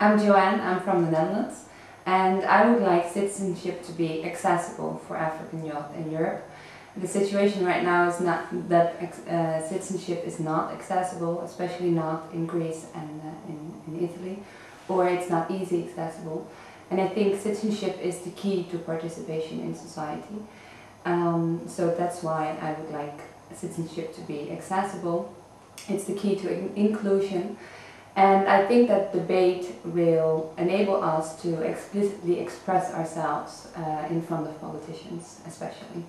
I'm Joan, I'm from the Netherlands, and I would like citizenship to be accessible for African youth in Europe. The situation right now is not that uh, citizenship is not accessible, especially not in Greece and uh, in, in Italy, or it's not easy accessible. And I think citizenship is the key to participation in society. Um, so that's why I would like citizenship to be accessible. It's the key to in inclusion. And I think that debate will enable us to explicitly express ourselves uh, in front of politicians, especially.